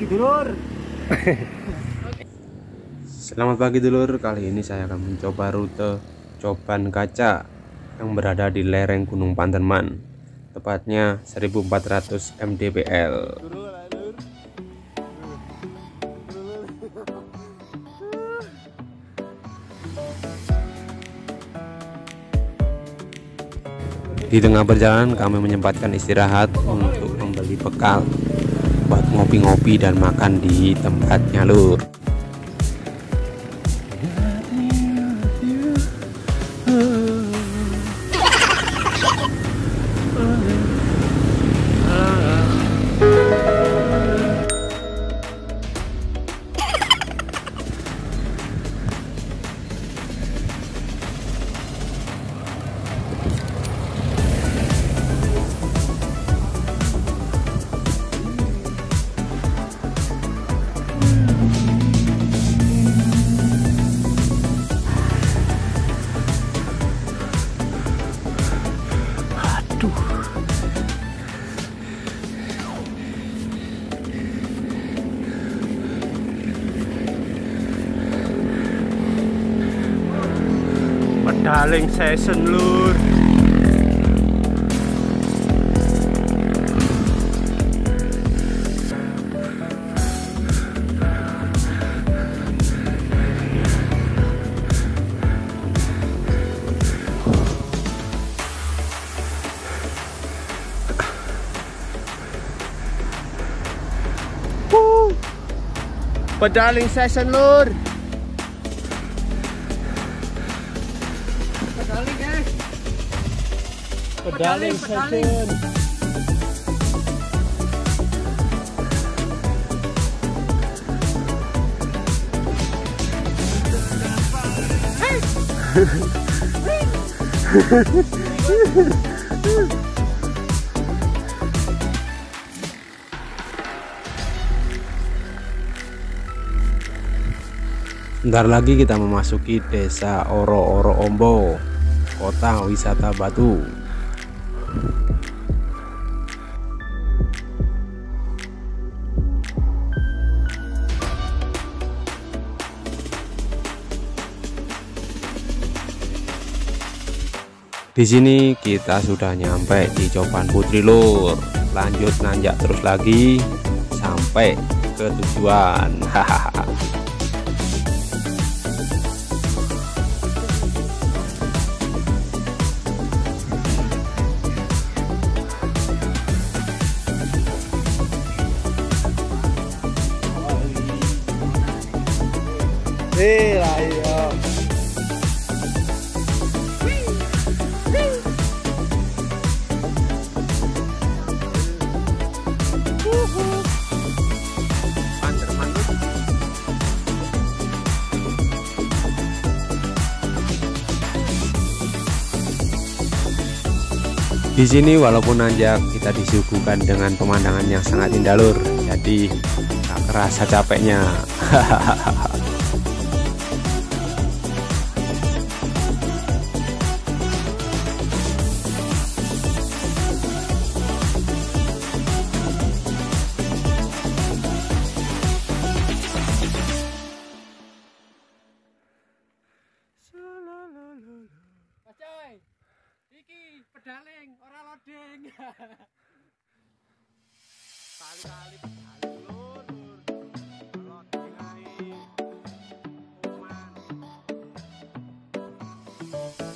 Pagi dulur. Selamat pagi dulur, kali ini saya akan mencoba rute Coban Kaca yang berada di lereng Gunung Panterman, tepatnya 1400 mdpl. Di tengah perjalanan kami menyempatkan istirahat untuk membeli bekal buat ngopi-ngopi dan makan di tempatnya lur. Pedaling season lur. Pedaling season lur. Pedaling pedaling. lagi kita memasuki desa Oro-Oro Ombo, kota wisata Batu. Di sini kita sudah nyampe di Coban Putri Lur. Lanjut nanjak terus lagi sampai ke tujuan. Hahaha. sini walaupun nanjak kita disuguhkan dengan pemandangan yang sangat indah lur. Jadi tak kerasa capeknya. Ini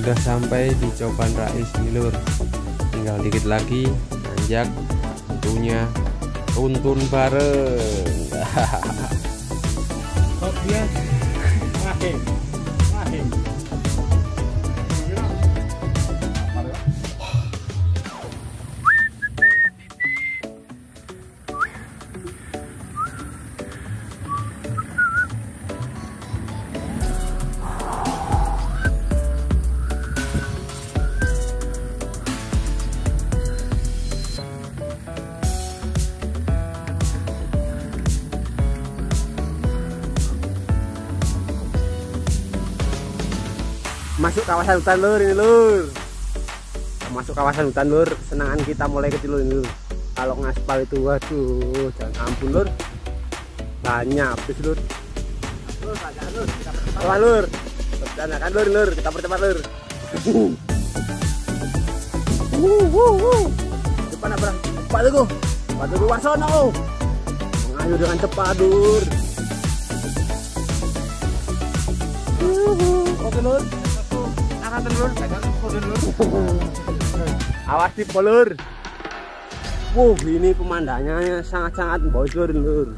Sudah sampai di Coban Rais nih lur. Tinggal dikit lagi nanjak tentunya tuntun bareng. Oh, bias. Masuk kawasan hutan lur ini lur. Masuk kawasan hutan lur senangan kita mulai kecil lur ini lur. Kalau ngaspal itu waduh jangan ampun lur. Banyak habis lur. Lur, lur. Kita Wah lur lur. Lur kita percepat lur. Wuh, wuh, wuh. Depan apa? Pak Teguh Pak Teguh Warsono Mengayu dengan cepat lur. Oke lur Angkatan lur. Awas di lur Wuh ini pemandangannya sangat-sangat bocor lur.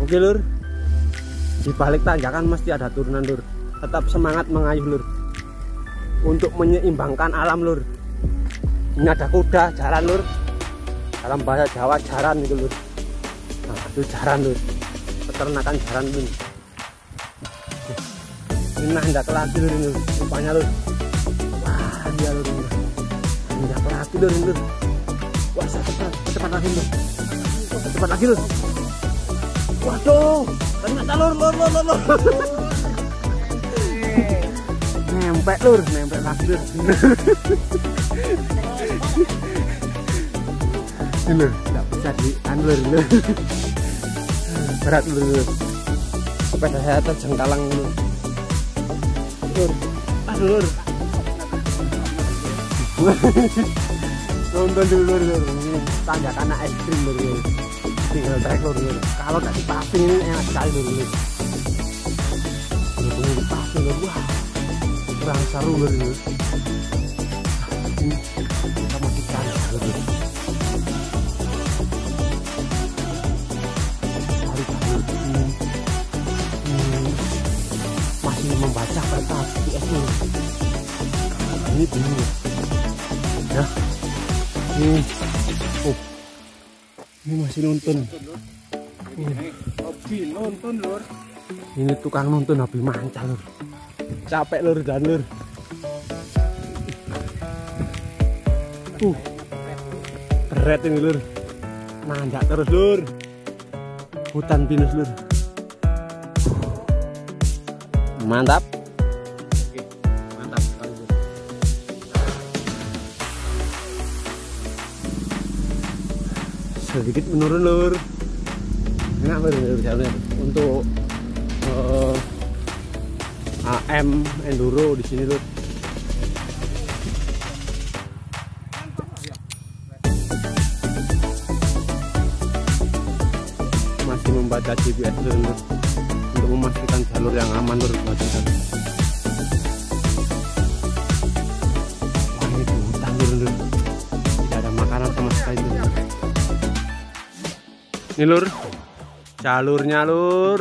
Oke lur. Di balik tanjakan mesti ada turunan lur. Tetap semangat mengayuh lur. Untuk menyeimbangkan alam lur. Ini ada kuda jalan lur. Dalam bahasa Jawa jaran itu lur. Nah itu jaran lur. Peternakan jaran lur Ini nandak lagi lur ini. Rupanya lur Wah dia lur ini Nandak lagi lur ini Wah cepat cepat lagi lur Cepat lagi lur Waduh, ternyata lur, lur, lur, lur. Nempel lur, nempel lagi lur. Ini lur, nggak bisa di anu lur. Berat lur. Sepeda saya terjengkalang lur. Lur, aduh lur. Nonton dulu lur, lur. Ini tanjakan es krim lur, lur tinggal trek lur lur. Kalau nggak dipasing ini enak sekali lur lur. Bener-bener dipasing lur. Wah, kurang seru lur lur. Ini kita cari lur lur. Membaca kertas PS lur. Ini lur. Ya. Ini. Oh, ini masih nonton Hobi nonton lur. ini tukang nonton hobi manca lur capek lur dan lur uh berat ini lur nanjak terus lur hutan pinus lur Mantap sedikit menurun lur enak lur lur jalurnya untuk eh, AM enduro di sini lur masih membaca GPS lur lur untuk memastikan jalur yang aman lur buat kita ini lur. Jalurnya lur.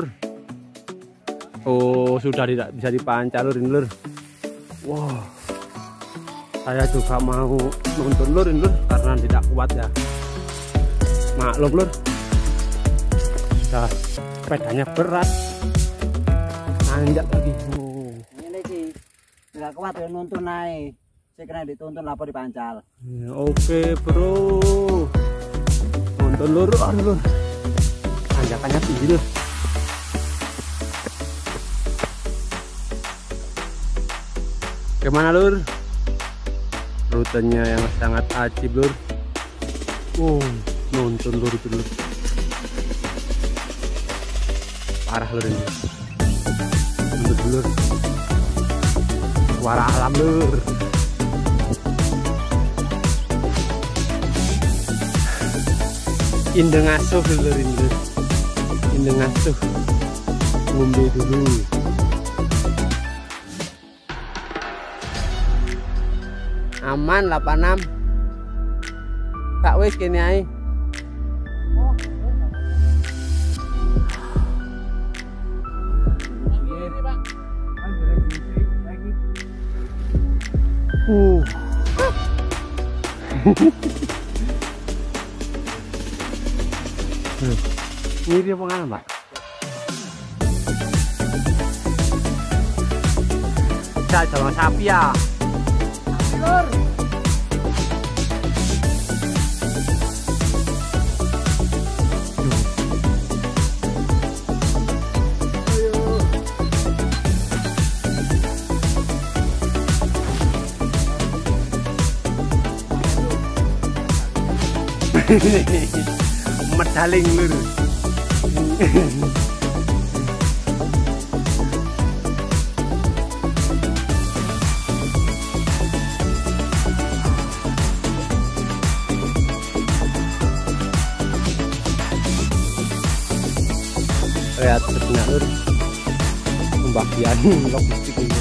Oh sudah tidak bisa dipancar lur ini lur. Wow saya juga mau nonton lur ini lur karena tidak kuat ya. Maklum lur. Sudah sepedanya berat. Nanjak lagi. Oh. Ini sih nggak kuat ya nonton naik. Saya kena dituntun lapor di pancal. Ya, oke bro. Nonton lur. Aduh lur tanjakannya tinggi lur gimana lur? Rutenya yang sangat ajib lur. Wow nonton lur itu lur. Parah lur ini. Nonton lur. Suara alam lur. Indah ngasuh dulu Rindu Indah ngasuh Ngombe dulu Aman 86 Kak wis kene ae Ini pak. Boleh diisi lagi. Uh. ini apa ngana, Mbak? Cak jalan sapi ya. Lur. Medaling lurus. Lihat benar lur. Pembagian logistik ini.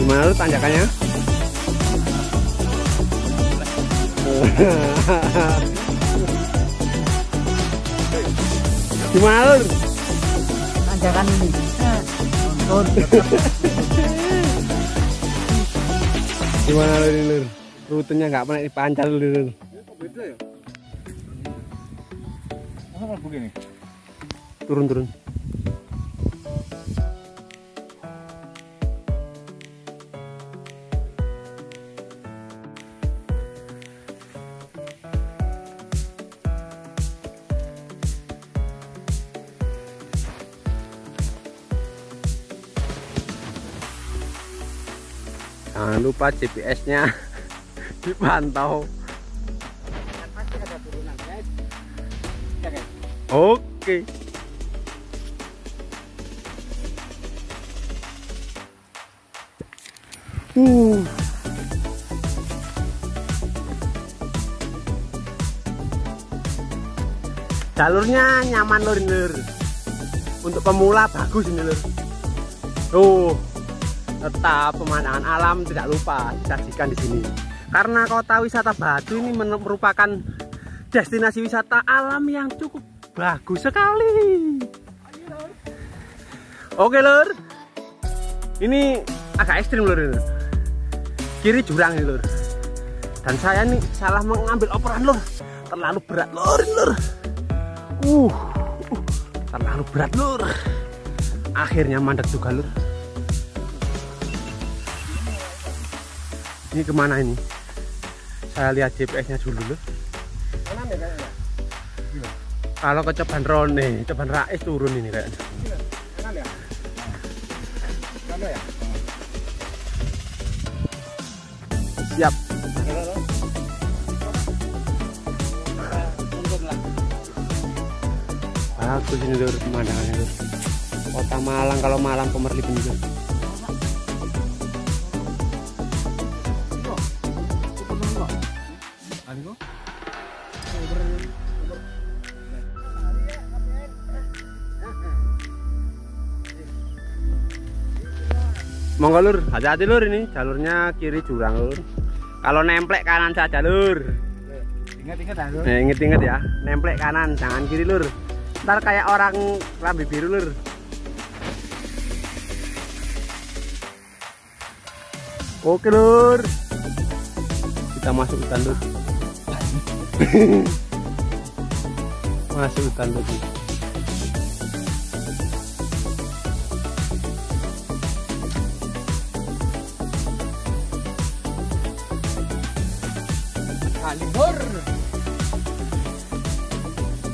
Gimana lur tanjakannya? Gimana lur? tanjakan ini nonton Gimana lur ini lur? Rutenya nggak pernah dipancal lur. lur. beda ya masa begini Turun turun. Jangan lupa GPS-nya dipantau. ya guys Oke. Uh. Jalurnya nyaman lur, ini, lur. Untuk pemula bagus ini lur. Tuh. Tetap pemandangan alam tidak lupa disajikan di sini. Karena kota wisata Batu ini merupakan destinasi wisata alam yang cukup bagus sekali. Oke lur, ini agak ekstrim lur. Kiri jurang ini lur. Dan saya nih salah mengambil operan lur. Terlalu berat lur, lur. Uh, uh, terlalu berat lur. Akhirnya mandek juga lur. Ini ke mana ini? Saya lihat GPS-nya dulu lur. kanan ya kayaknya Kalau ke Ceban Rone, Ceban Rais turun ini kayaknya. kanan ya kanan ya Siap. Bagus ini lur pemandangannya lur. Kota Malang kalau malam pemerli juga. Monggo lur, hati-hati lur ini jalurnya kiri jurang lur. Kalau nemplek kanan saja lur. ingat-ingat aku Nah, inget-inget ya, nemplek kanan, jangan kiri lur. Ntar kayak orang lambe biru lur. Oke lur. Kita masuk hutan lur. masuk hutan lur.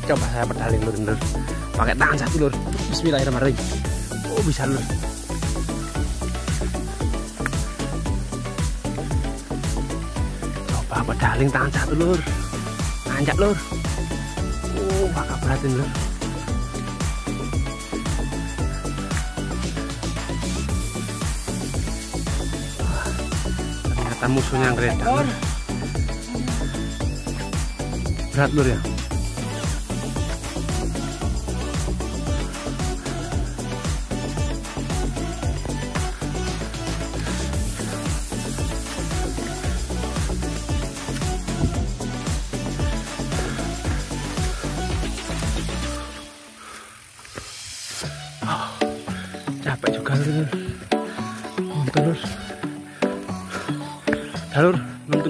Coba saya pedalin lur, lur. Pakai tangan satu lur. Bismillahirrahmanirrahim. Oh bisa lur. Coba pedalin tangan satu lur. Nanjak lur. Oh bakal beratin lur. Ternyata musuhnya lur. Berat lur ya.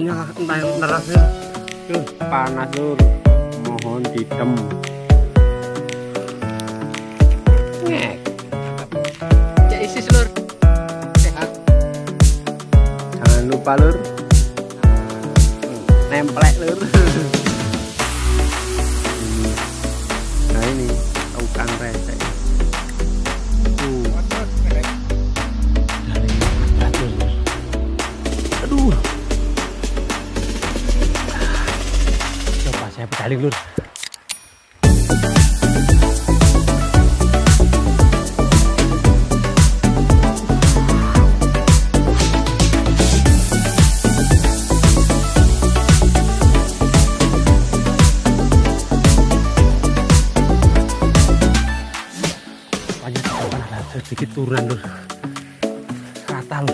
Nontonnya entah yang neras lur Yuh, panas lur mohon ditem. Ngek. Isis lur. Sehat. Jangan lupa lur matikan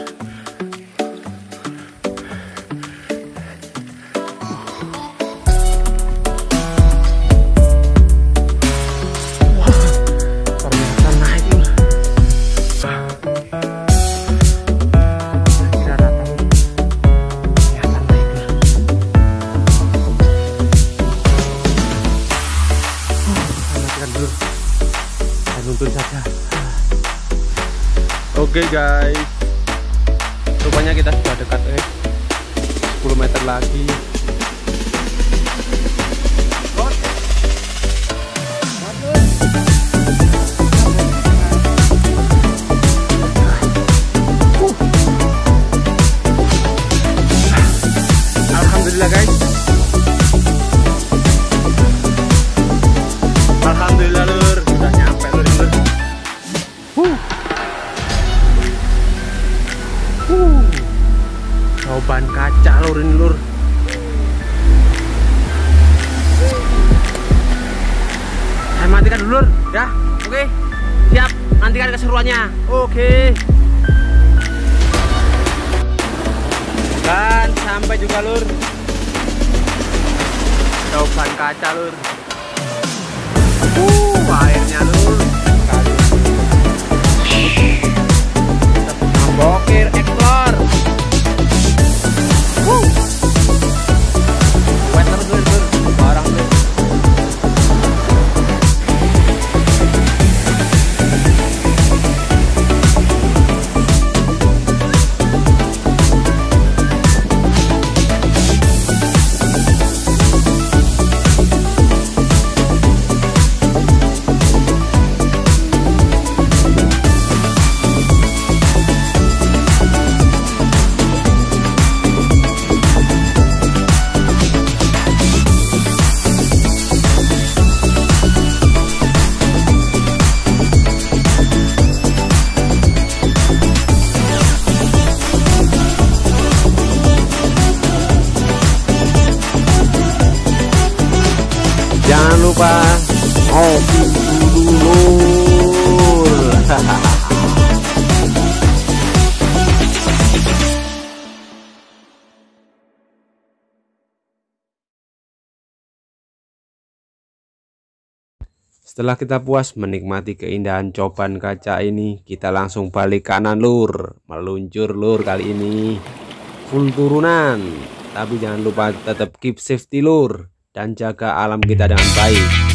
dulu saja oke guys. rupanya kita sudah dekat eh 10 meter lagi sampai juga lur Coban kaca lur Uh, airnya lur. Sekali. Bokir Setelah kita puas menikmati keindahan coban kaca ini, kita langsung balik kanan lur, meluncur lur kali ini. Full turunan, tapi jangan lupa tetap keep safety lur dan jaga alam kita dengan baik.